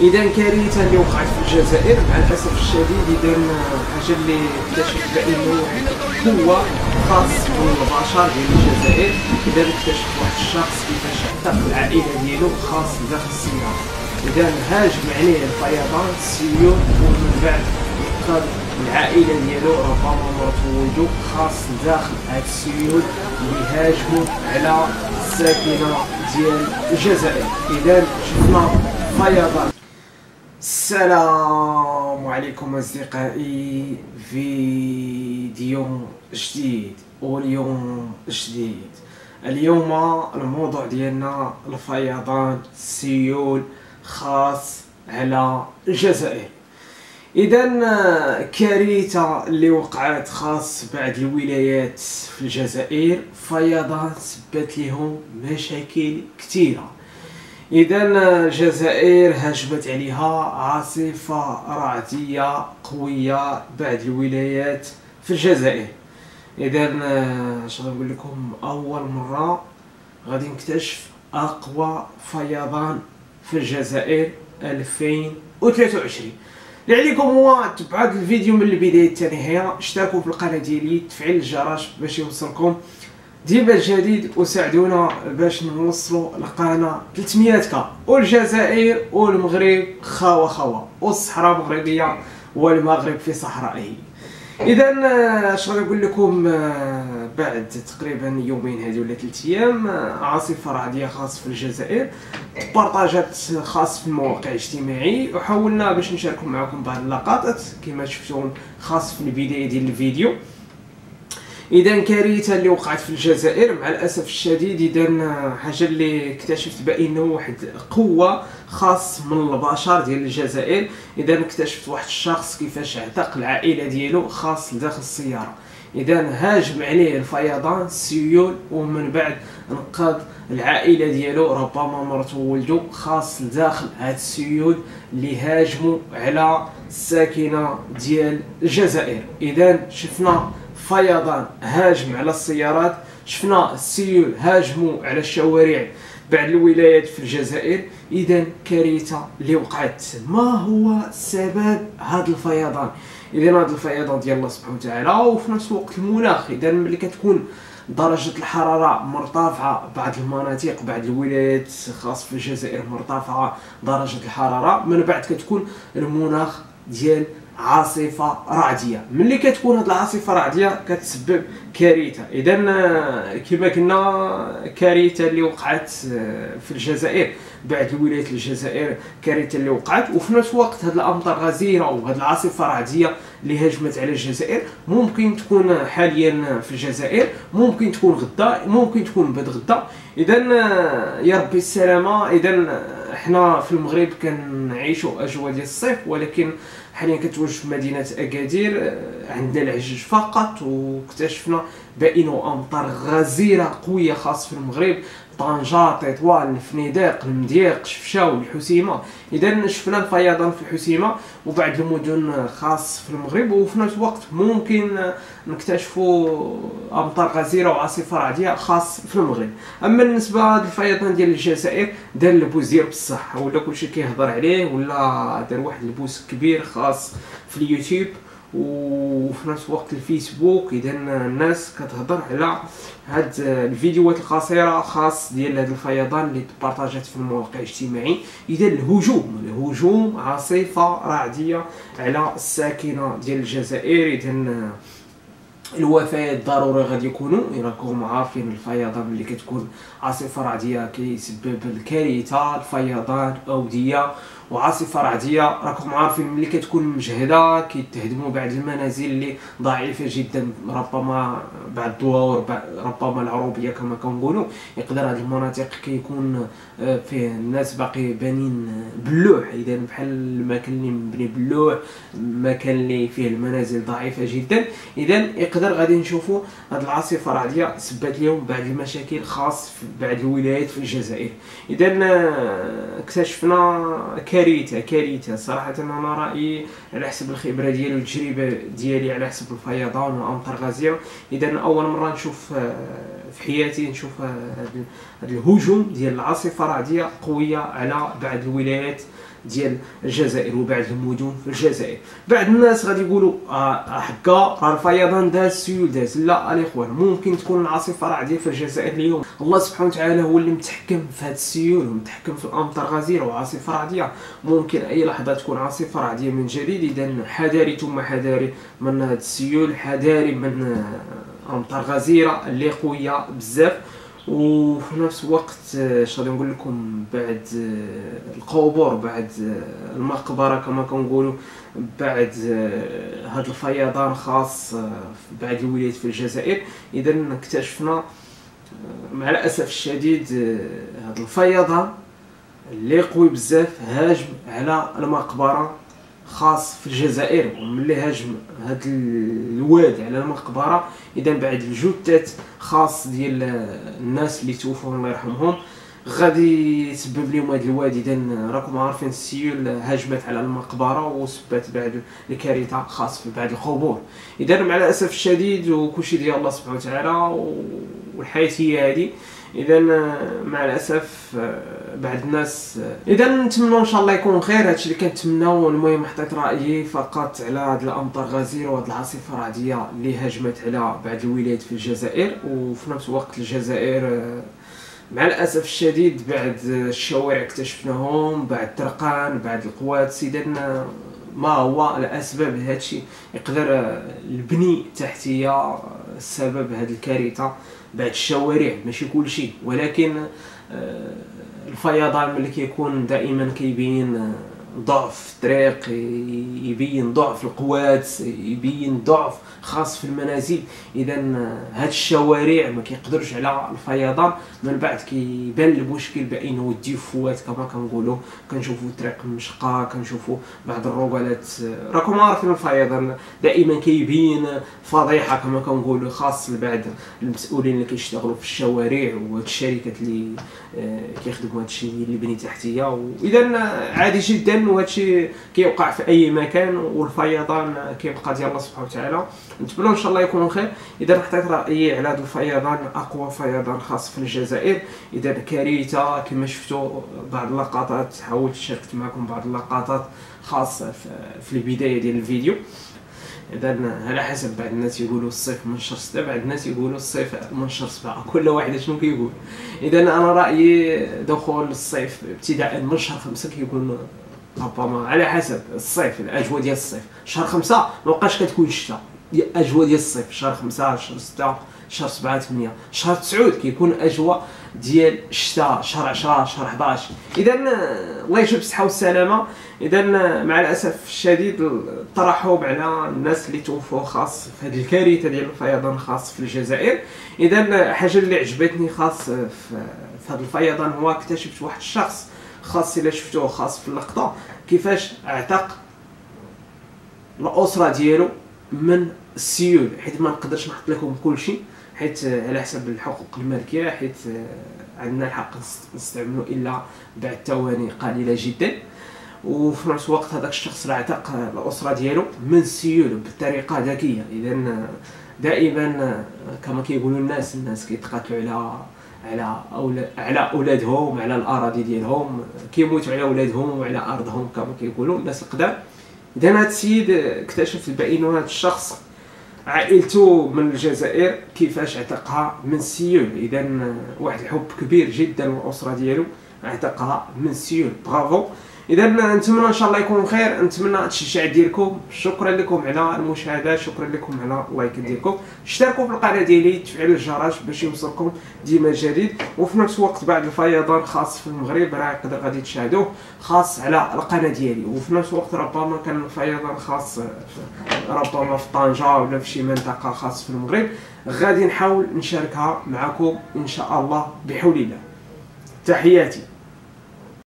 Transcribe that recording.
اذا كارثة اللي وقعت في الجزائر مع الأسف الشديد اذا حاجة اللي اكتشفت بأنه هو خاص بالبشر ديال الجزائر. اذا اكتشف واحد الشخص كيفاش اعتق العائلة ديالو خاص داخل السياره اذا هاجم عليه الفيضان السيول ومن بعد انقذ العائلة ديالو ربما مرته خاص داخل هاد السيول اللي هاجموا على الساكنة ديال الجزائر. اذا شفنا فيضان. السلام عليكم أصدقائي. فيديو جديد واليوم جديد. اليوم الموضوع ديالنا الفيضان السيول خاص على الجزائر. اذا كارثة اللي وقعت خاص بعض الولايات في الجزائر فيضان سبت لهم مشاكل كثيرة. اذا الجزائر هجمت عليها عاصفة رعدية قوية بعد الولايات في الجزائر. اذا اش غنقول لكم؟ أول مرة غادي نكتشف أقوى فيضان في الجزائر 2023 اللي عليكم هو تبعوا الفيديو من البداية حتى النهايه اشتركوا في القناة ديالي تفعيل الجرس باش يوصلكم ديما الجديد وساعدونا باش نوصلوا القناه 300 كا والجزائر والمغرب خاوة خاوة والصحراء المغربية والمغرب في صحرائه. اذا اش غادي نقول لكم آه، بعد تقريبا يومين هذه ولا ثلاث أيام آه، عاصفة رعدية خاص في الجزائر تبارطاجات خاص في المواقع الاجتماعيه وحاولنا باش نشاركوا معكم بعض اللقطات كما شفتون خاص في البداية ديال الفيديو. إذا كارثة اللي وقعت في الجزائر مع الأسف الشديد اذا حاجة اللي اكتشفت بأنه واحد قوة خاص من البشر ديال الجزائر. إذا اكتشفت واحد الشخص كيفاش اعتق العائلة ديالو خاص لداخل السيارة. إذا هاجم عليه الفيضان السيول ومن بعد انقذ العائلة ديالو. ربما مرته وولدو خاص لداخل هاد السيول اللي هاجموا على الساكنة ديال الجزائر. إذا شفنا فيضان هاجم على السيارات. شفنا السيول هاجموا على الشوارع بعض الولايات في الجزائر. اذا كارثة اللي وقعت. ما هو سبب هذا الفيضان؟ اذا هذا الفيضان ديال الله سبحانه وتعالى وفي نفس الوقت المناخ. اذا ملي كتكون درجة الحرارة مرتفعة بعض المناطق بعض الولايات خاص في الجزائر مرتفعة درجة الحرارة من بعد كتكون المناخ ديال عاصفة رعدية. ملي كتكون هذه العاصفة الرعديه كتسبب كارثة. اذا كما قلنا كارثة اللي وقعت آه، في الجزائر. بعد الولايات الجزائر كارثة اللي وقعت. وفي نفس الوقت هذه الأمطار غزيرة وهذه العاصفة الرعديه اللي هجمت على الجزائر ممكن تكون حاليا في الجزائر ممكن تكون غدا ممكن تكون بعد غدا. اذا آه، يا ربي السلامة. اذا إحنا في المغرب كنعيشوا أجواء ديال الصيف ولكن حاليا كتواجد في مدينة أكادير آه، عندنا العجاج فقط واكتشفنا بأنه أمطار غزيرة قوية خاص في المغرب. طنجة تطوان الفنيدق المديق شفشاو الحسيمة. إذا شفنا الفيضان في الحسيمة وبعض المدن خاص في المغرب وفي نفس الوقت ممكن نكتشفوا أمطار غزيرة وعاصفة رعدية خاص في المغرب. أما بالنسبة للفيضان ديال الجزائر دار ال buzz ديال بصح ولا كلشي كيهضر عليه ولا دار واحد ال buzz كبير خاص في اليوتيوب. وفي نفس الوقت الفيسبوك إذا الناس كتهضر على هاد الفيديوهات القصيرة خاص ديال هذا الفيضان اللي تبارطاجات في المواقع الاجتماعيه إذا الهجوم الهجوم عاصفة رعدية على الساكنة ديال الجزائر. إذا الوفيات ضروري غادي يكونوا. راكم عارفين الفيضان اللي كتكون عاصفة رعدية كيسبب الكارثة. الفيضان أودية وعاصفة رعدية. راكم عارفين ملي كتكون مجهدة كيتهدموا بعض المنازل اللي ضعيفة جدا. ربما بعض الدواور ربما العروبية كما كنقولوا. يقدر هذه المناطق كيكون آه، فيه الناس باقي بانين بلوح. إذا بحال المكان اللي مبني بلوح المكان اللي فيه المنازل ضعيفة جدا. إذا يقدر غادي نشوفوا هذه العاصفة الرعديه سبات لهم بعض المشاكل خاص في بعض الولايات في الجزائر. إذا آه، اكتشفنا كارثة كارثة. صراحة أنا رأيي على حسب الخبرة ديالي والتجربة ديالي على حسب الفيضان والأمطار غزيره إذا أول مرة نشوف آه، في حياتي نشوف هذا الهجوم ديال العاصفة رعديه قوية على بعض الولايات ديال الجزائر وبعض المدن في الجزائر. بعض الناس غادي يقولوا آه هكا راه الفيضان داز السيول داز. لا الاخوان ممكن تكون العاصفة رعديه في الجزائر اليوم. الله سبحانه وتعالى هو اللي متحكم في هذا السيول ومتحكم في الامطار غزيرة وعاصفة رعديه ممكن أي لحظة تكون عاصفة رعديه من جديد إذا حذاري ثم حذاري من هذا السيول حذاري من أمطار غزيرة اللي قوية بزاف. وفي نفس الوقت اش غادي نقول لكم؟ بعد القبور بعد المقبرة كما كنقولوا بعد هذا الفيضان خاص بعض الولايات في الجزائر. إذا اكتشفنا مع الأسف الشديد هذا الفيضان اللي قوي بزاف هاجم على المقبرة. خاص في الجزائر وملي هاجم هاد الواد على المقبرة إذا بعد الجثات خاص ديال الناس اللي توفوا الله يرحمهم غادي يسبب لهم هذا الواد إذا راكم عارفين السيول هاجمت على المقبرة وسبات بعد الكارثة خاص في بعض القبور. إذا مع الأسف الشديد وكلشي ديال الله سبحانه وتعالى والحياة هي هذه اذا مع الأسف بعض الناس اذا نتمنى إن شاء الله يكون خير. هادشي اللي كنتمناو المهم حطيت رأيي فقط على هاد الأمطار غزيرة وهاد العاصفة الرعديه اللي هاجمت على بعض الولايات في الجزائر. وفي نفس الوقت الجزائر مع الأسف الشديد بعد الشوارع اكتشفناهم بعد الطرقان بعد القوات. سيدنا ما هو الأسباب هادشي يقدر البني التحتيه السبب هاد الكارثة بعد الشوارع ماشي كلشي. ولكن آه، الفيضان ملي كيكون دائما كيبين ضعف الطريق يبين ضعف القوات يبين ضعف خاص في المنازل. اذا هاد الشوارع ما كيقدرش على الفيضان. من بعد كيبان المشكل بأنه الديفوات كما كنقولوا. كنشوفوا الطريق مشقه كنشوفوا بعض الركالات راكم عارفين الفيضان دائما كيبين فضيحة كما كنقولوا خاص لبعض المسؤولين اللي كيشتغلوا في الشوارع وهاد الشركات اللي آه، كيخدموا هاد الشيء اللي بني تحتية. واذا عادي جدا وهادشي كيوقع في أي مكان والفيضان كيبقى ديال الله سبحانه وتعالى. نتمنى إن شاء الله يكون خير إذا حطيت رأيي على هذا الفيضان أقوى فيضان خاص في الجزائر. إذا كارثة كما شفتوا بعض اللقطات حاولت شاركت معكم بعض اللقطات خاصه في البداية ديال الفيديو. إذا على حسب بعض الناس يقولوا الصيف من شهر 6 بعض الناس يقولوا الصيف من شهر 7 كل واحد شنو كيقول. إذا أنا رأيي دخول الصيف ابتداء من شهر 5 كيكون ربما على حسب الصيف الأجواء ديال الصيف. شهر 5 ما بقاش كتكون الشتاء اجواء ديال الصيف شهر 5 شهر 6 شهر 7 8 شهر 9 كيكون أجواء ديال الشتاء شهر 10 شهر 11 اذا الله يجيب الصحة والسلامة. اذا مع الأسف الشديد الترحب على الناس اللي توفوا خاص في هذه الكارثة ديال الفيضان خاص في الجزائر. اذا حاجة اللي عجبتني خاص في هذا الفيضان هو اكتشفت واحد الشخص خاص إلا شفتوه خاص في اللقطة. كيفاش اعتق الأسرة ديالو من السيول؟ حيت ما نقدرش نحط لكم كل شيء حيت على حسب الحقوق الملكيه حيت عندنا الحق نستعملوا إلا بعد ثواني قليلة جدا. وفي نفس الوقت هذاك الشخص راه اعتق الأسرة ديالو من السيول بطريقة ذكية. اذا دائما كما كيقولوا الناس الناس كيتقاتلوا على على أولاد على أولادهم على الأراضي ديالهم. كيموتوا على أولادهم وعلى أرضهم كما كيقولوا. الناس القدام إذا هذا السيد اكتشف بانه هذا الشخص عائلته من الجزائر كيفاش اعتقها من سيول؟ إذا واحد الحب كبير جدا والأسرة ديالو اعتقها من سيول. برافو. اذا نتمنى إن شاء الله يكون خير. نتمنى التشجيع ديالكم. شكرا لكم على المشاهدة. شكرا لكم على ال like ديالكم. اشتركوا في القناة ديالي. تفعلوا الجرس باش يوصلكم ديما جديد. وفي نفس الوقت بعد الفيضان خاص في المغرب راه غادي تشاهدوه خاص على القناة ديالي. وفي نفس الوقت ربما كان الفيضان خاص ربما في طنجة ولا في شي منطقة خاص في المغرب. غادي نحاول نشاركها معكم إن شاء الله بحول الله. تحياتي.